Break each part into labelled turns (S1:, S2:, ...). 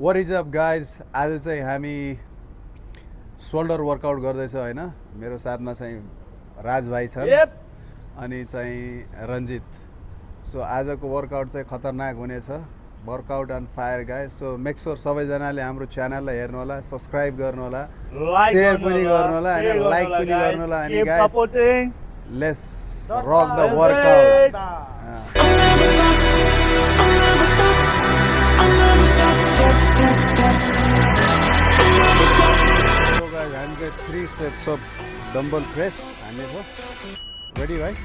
S1: What is up guys आज चाहिँ हामी सोल्डर वर्कआउट गर्दैछ होइन? मेरो साथमा चाहिँ राज भाइ छ. अनि चाहिँ रञ्जित। सो आजको वर्कआउट चाहिँ खतरनाक हुनेछ। Workout on fire guy so make sure सबैजनाले हाम्रो च्यानललाई हेर्नु होला सब्सक्राइब गर्नु होला
S2: गर्नु
S1: पनि
S2: होला,
S1: गर्नु होला,
S2: share
S1: होइन,
S2: गर्नु
S1: like
S2: होला,
S1: पनि. गर्नु होला, अनि
S2: Keep
S1: guys,
S2: supporting.
S1: Let's rock the workout So guys, I'm get three sets of dumbbell press. I'm. Ready, right?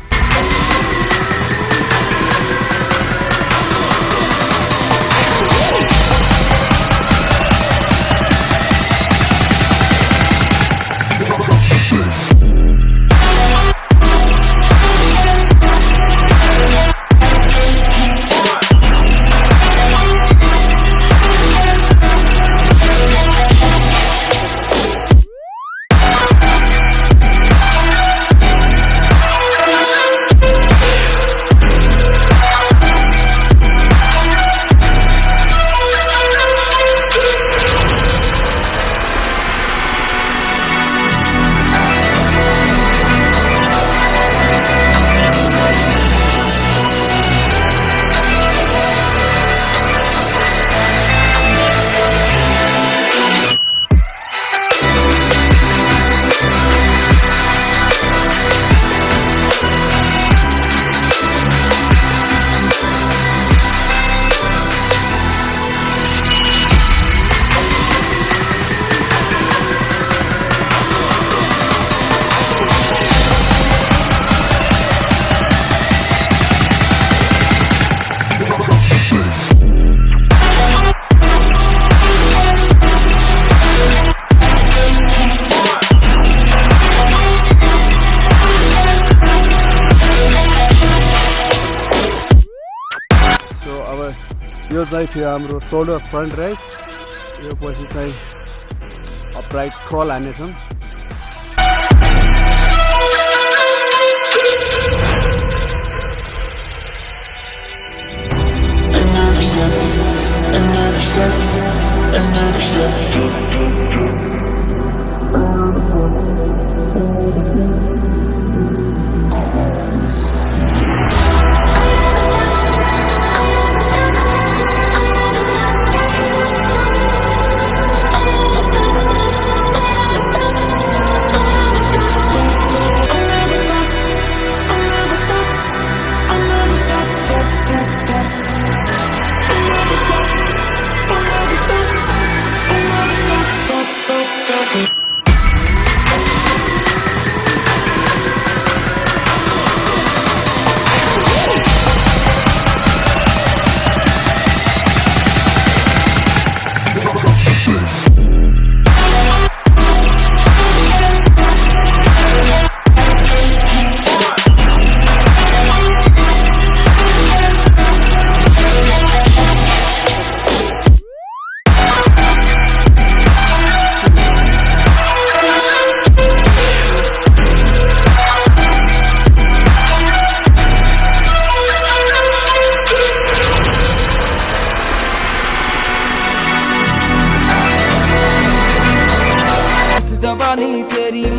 S1: चाहिँ थियो हाम्रो सोल्डर फ्रन्ट राइस यो पछि चाहिँ अपराइट क्रल
S3: मस्त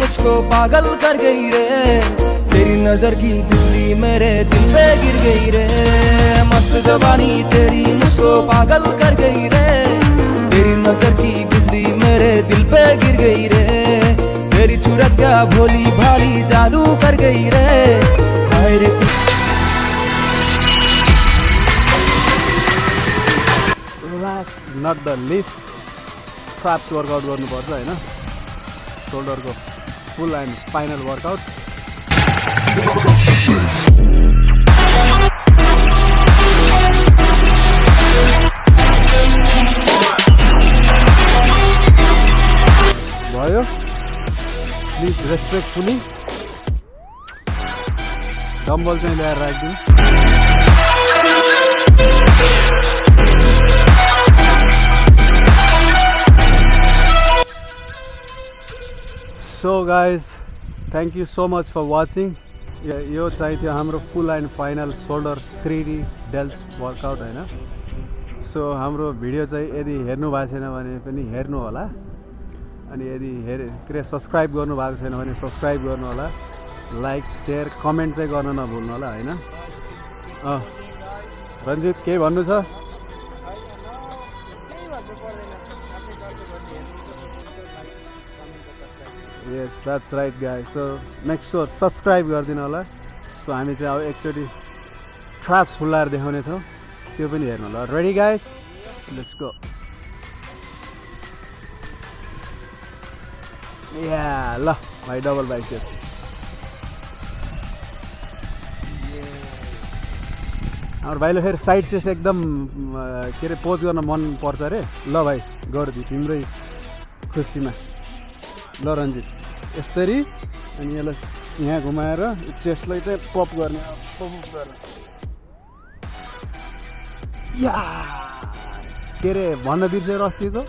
S3: मुझको पागल कर गई रे। तेरी नज़र की बिजली मेरे दिल पे गिर गई रे। मस्त जवानी तेरी मुझको पागल कर गई रे। तेरी नज़र की बिजली मेरे दिल पे गिर गई रे। तेरी सूरत क्या भोली भाली जादू कर गई रे। हाय
S1: not the least traps workout गर्नुपर्छ, होइन? सोल्डरको फुल एन्ड फाइनल वर्कआउट भयो प्लिज रेस्पेक्टफुली डम्बल चाहिँ ल्याएर राखिदिनु so guys thank you so much for watching यो चाहिँ थियो हाम्रो full and final shoulder three D delt workout होइन सो हाम्रो भिडियो चाहिँ यदि हेर्नु भएको छैन भने पनि हेर्नु होला अनि यदि हेर के अरे सब्सक्राइब गर्नु भएको छैन भने सब्सक्राइब गर्नु होला लाइक सेयर कमेन्ट चाहिँ गर्न नभुल्नु होला होइन रन्जित केही भन्नु छ yes that's right guy so make sure subscribe गरिदिनु होला। सो हामी चाहिँ अब एकचोटि ट्राप्स फुल्लाएर देखाउनेछौँ। त्यो पनि हेर्नु होला। रेडी गाइस लेट्स गो या ल भाइ डबल बाइसेप्स हाम्रो भाइले फेरि साइड चाहिँ एकदम के अरे पोज गर्न मन पर्छ अरे। ल भाइ गरिदियो तिम्रै खुसीमा। ल रन्जित यसरी अनि यसलाई यहाँ घुमाएर चेस्टलाई चाहिँ पप गर्ने पप गर्ने। या! के अरे भन्न बिर्सेर अस्तिको।